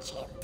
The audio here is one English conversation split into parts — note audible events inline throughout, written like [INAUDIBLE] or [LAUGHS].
Don't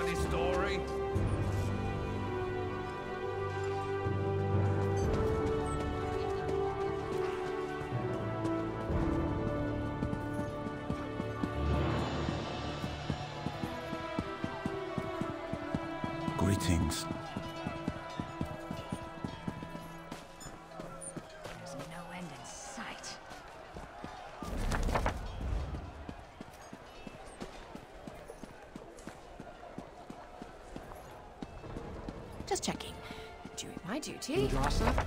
funny story? Checking. Doing my duty. Andrasa?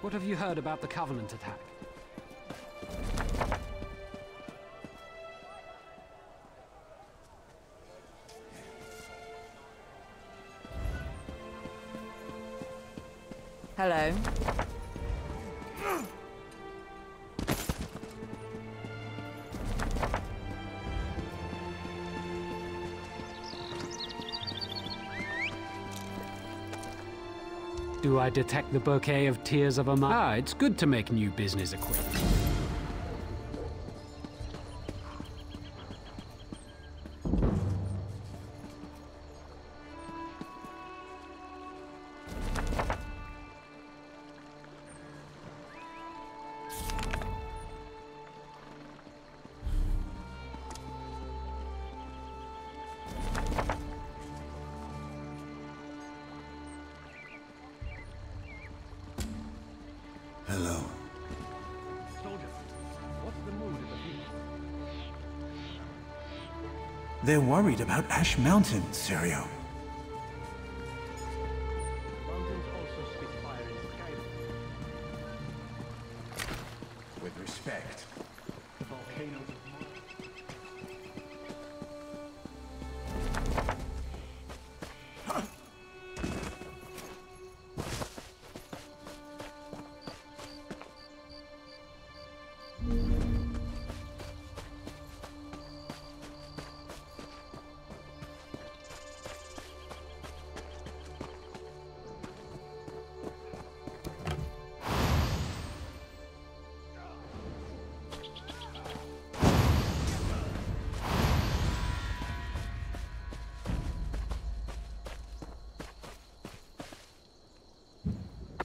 What have you heard about the Covenant attack? Do I detect the bouquet of tears of a ma- Ah, it's good to make new business acquaintances. Worried about Ash Mountain, Serio.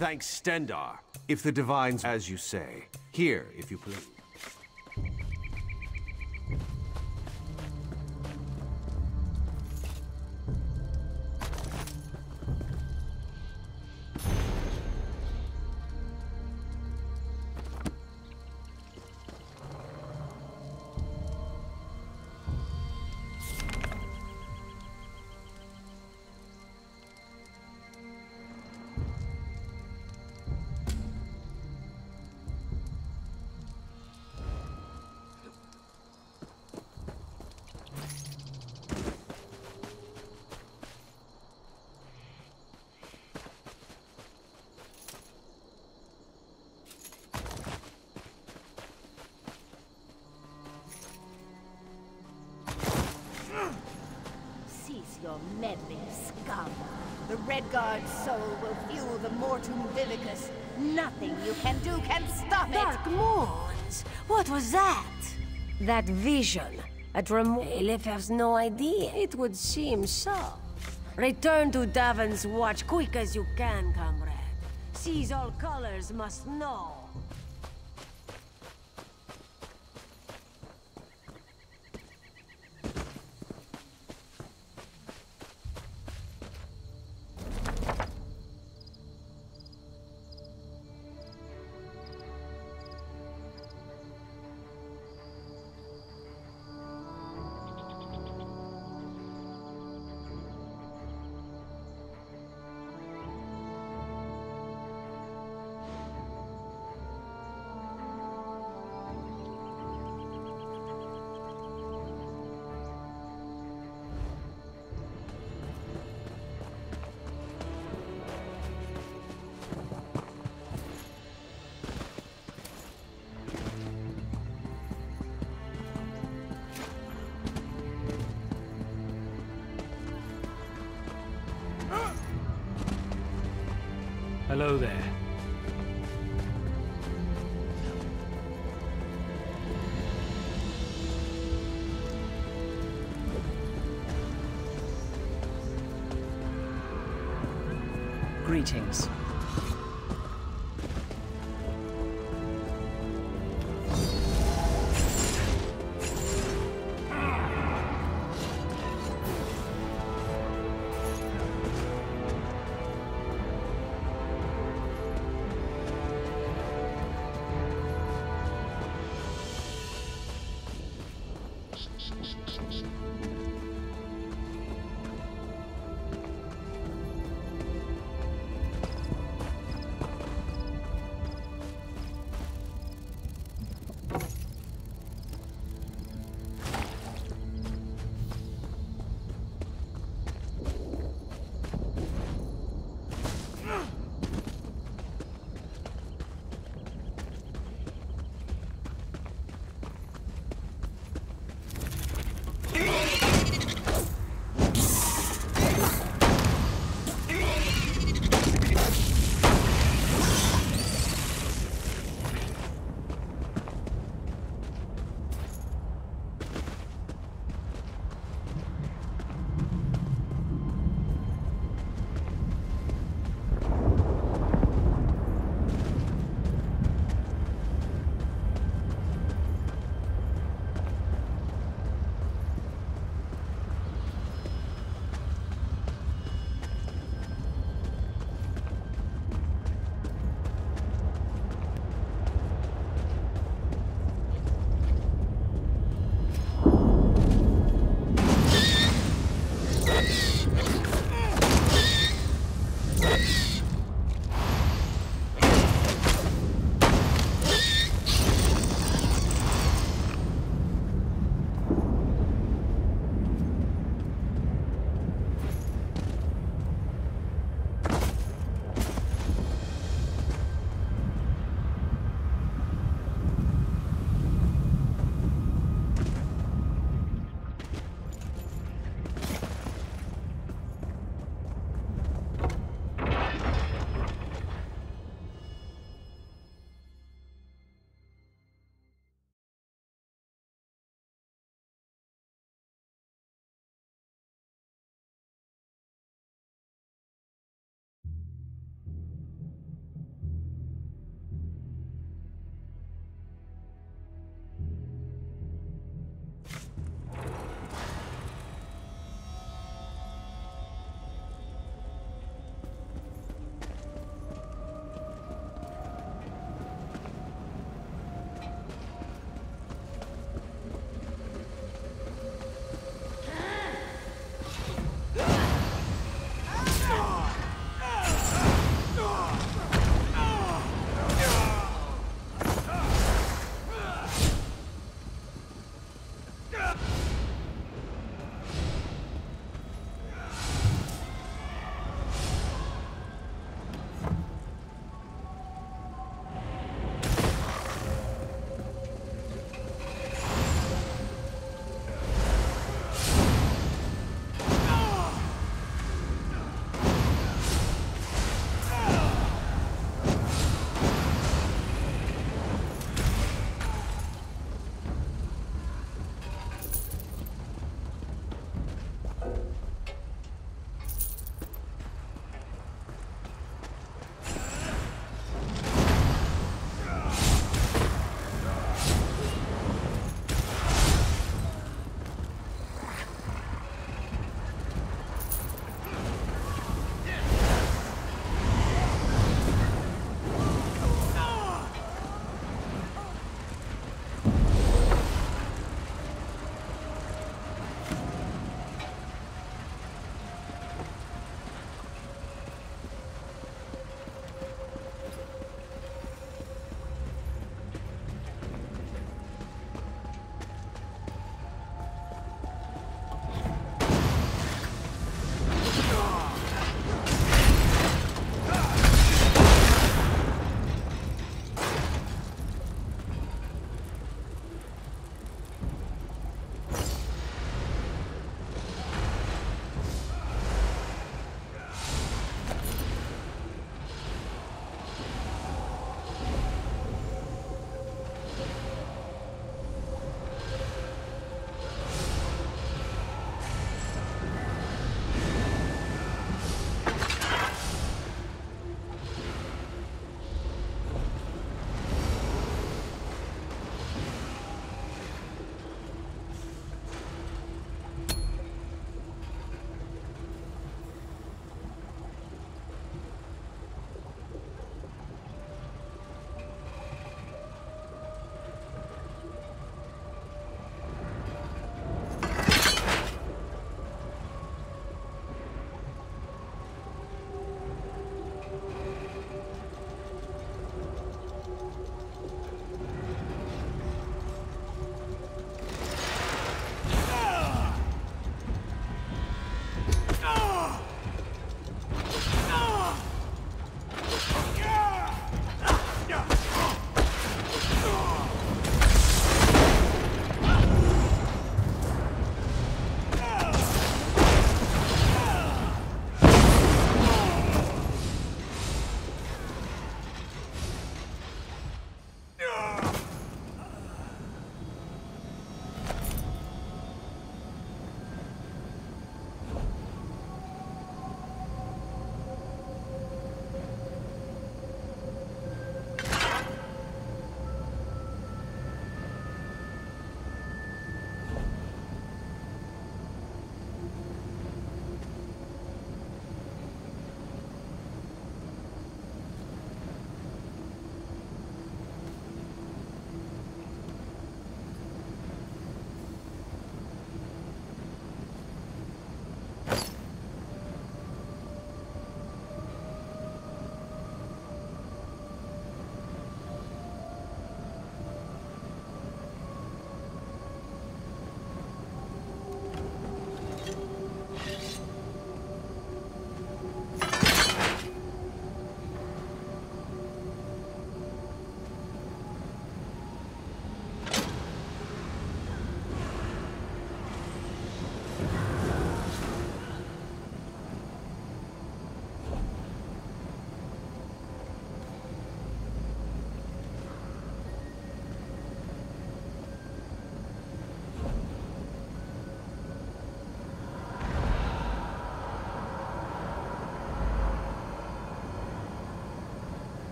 Thanks, Stendarr. If the divines, as you say. Here, if you please. Redguard's soul will fuel the Mortuum Vivicus. Nothing you can do can stop it! Dark Moons? What was that? That vision. At Rem- Elif has no idea. It would seem so. Return to Davon's watch quick as you can, comrade. Sees all colors must know. There. Greetings.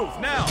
Move, now!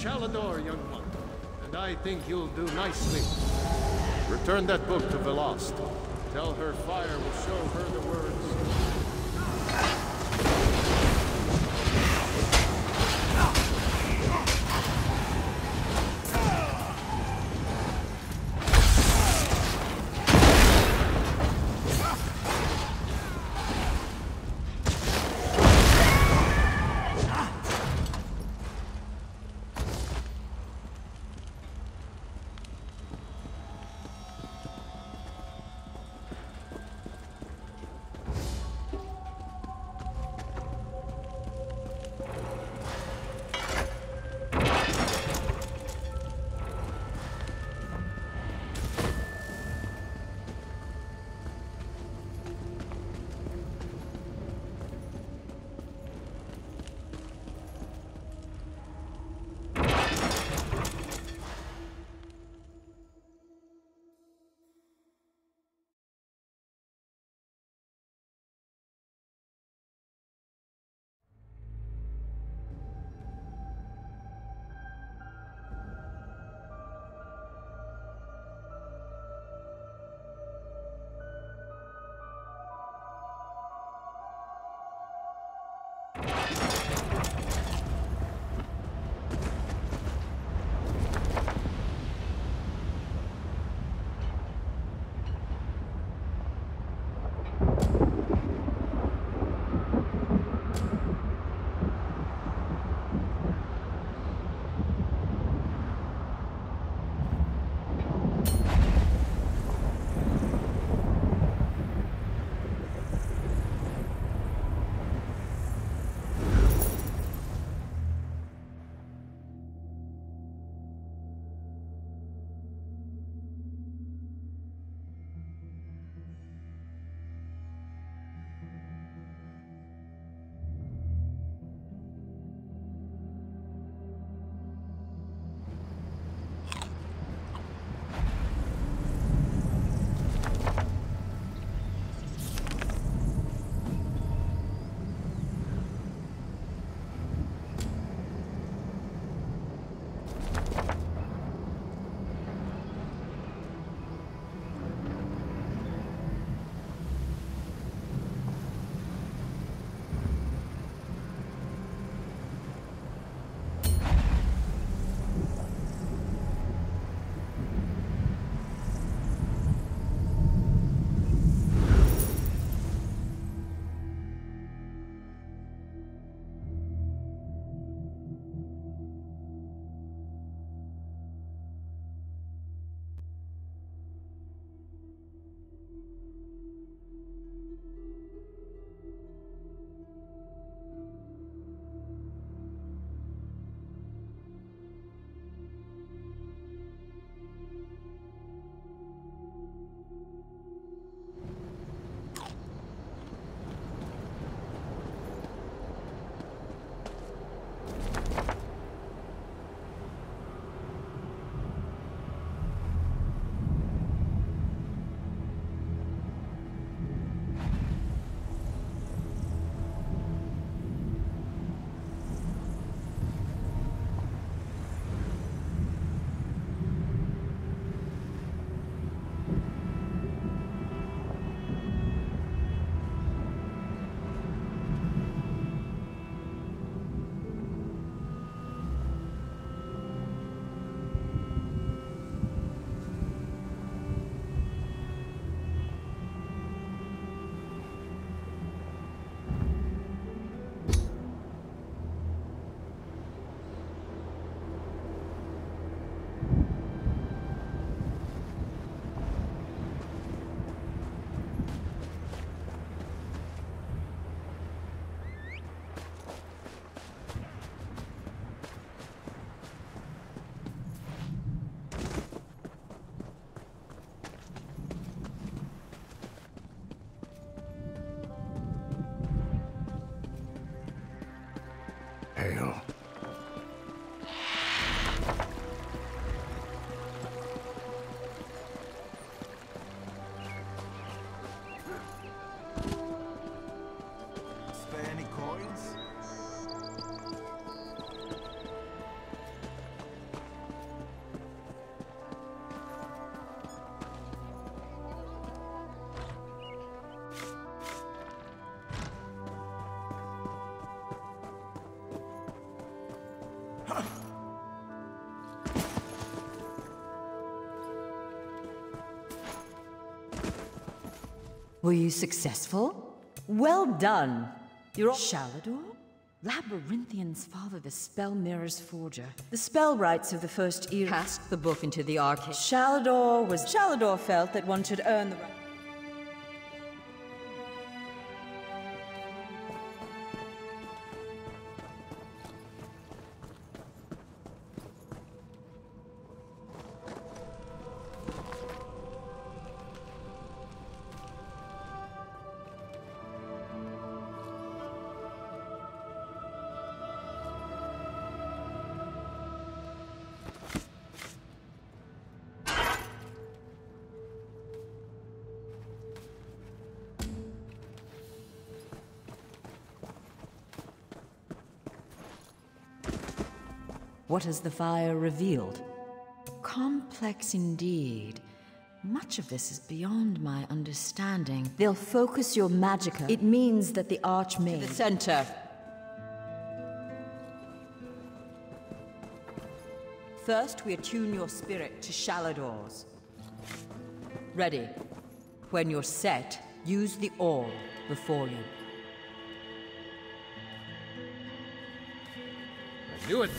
Shalador, young one, and I think you'll do nicely. Return that book to Velost. Tell her fire will show her the words. Hail. Were you successful? Well done. You're all Shalidor? Labyrinthian's father, the Spell Mirror's forger. The spell rites of the first era cast the book into the arcade. Shalidor was. Shalidor felt that one should earn the right. What has the fire revealed? Complex indeed. Much of this is beyond my understanding. They'll focus your magicka. It means that the Archmage... To the center. First, we attune your spirit to Shalidor's. Ready. When you're set, Use the orb before you. I knew it.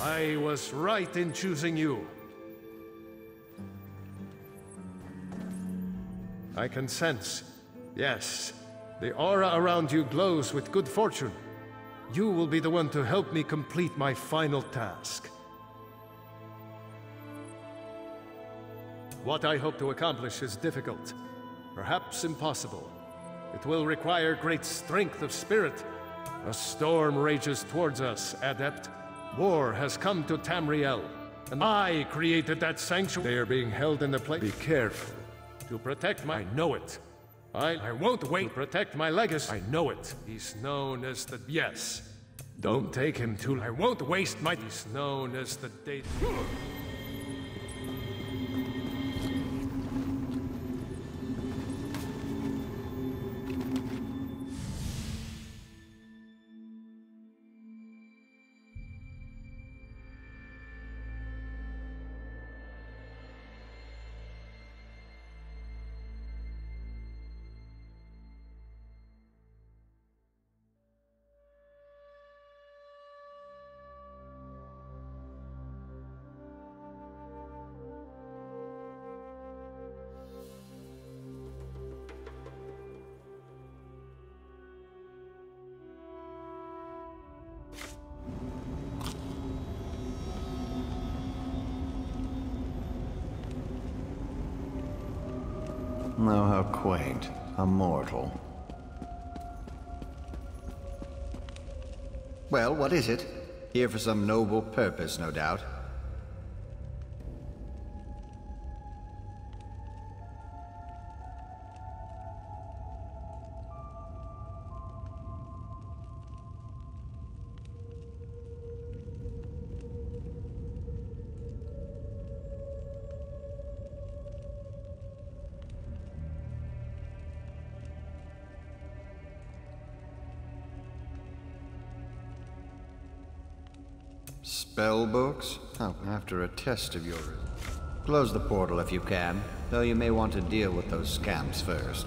I was right in choosing you. I can sense. Yes, the aura around you glows with good fortune. You will be the one to help me complete my final task. What I hope to accomplish is difficult, perhaps impossible. It will require great strength of spirit. A storm rages towards us, Adept. War has come to Tamriel, and I created that sanctuary. They are being held in the place. Be careful. To protect my... I know it. I, I won't wait to protect my legacy. I know it. He's known as the... Yes. Don't take him too... I won't waste my... He's known as the date... [LAUGHS] How quaint. A mortal. Well, what is it? Here for some noble purpose, no doubt. Test of your... Close the portal if you can, though you may want to deal with those scamps first.